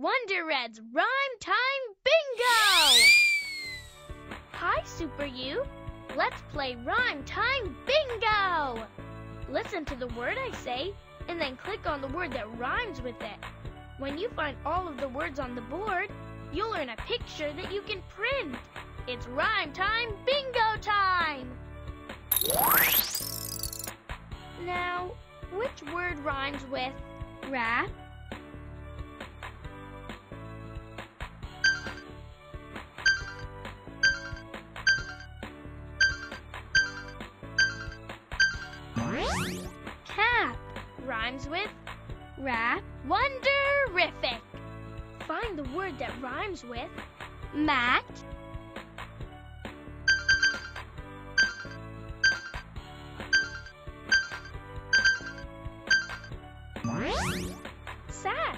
Wonder Red's Rhyme Time Bingo! Hi, Super You. Let's play Rhyme Time Bingo! Listen to the word I say and then click on the word that rhymes with it. When you find all of the words on the board, you'll earn a picture that you can print. It's Rhyme Time Bingo time! Now, which word rhymes with rat? Cap rhymes with rat. Wonderific. Find the word that rhymes with mat. Sat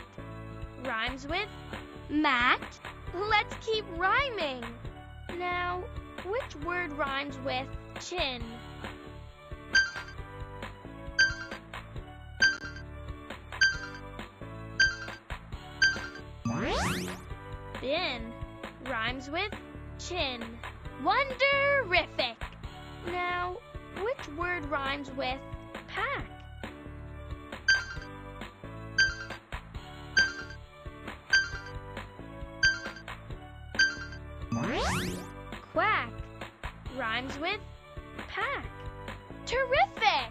rhymes with mat. Let's keep rhyming. Now, which word rhymes with chin? Bin rhymes with chin. Wonderific. Now, which word rhymes with pack? Quack rhymes with pack. Terrific!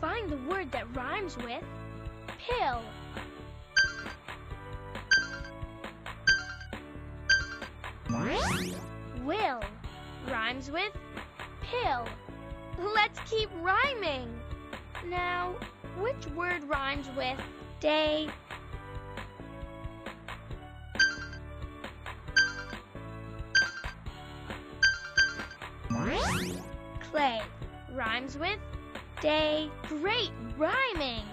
Find the word that rhymes with pill. Will rhymes with pill. Let's keep rhyming. Now, which word rhymes with day? Clay rhymes with day. Great rhyming.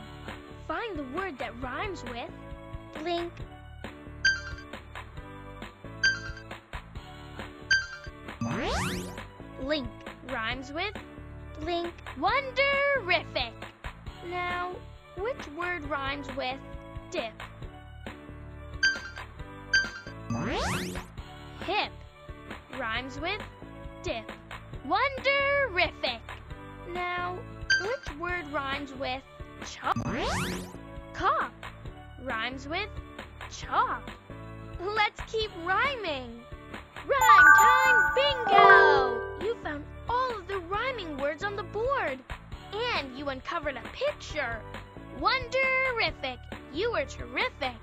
Find the word that rhymes with blink. Rhymes with blink. Wonderific. Now, which word rhymes with dip? Hip rhymes with dip. Wonderific. Now, which word rhymes with chop? Cop rhymes with chop. Let's keep rhyming. words on the board. And you uncovered a picture. Wonderific! You were terrific!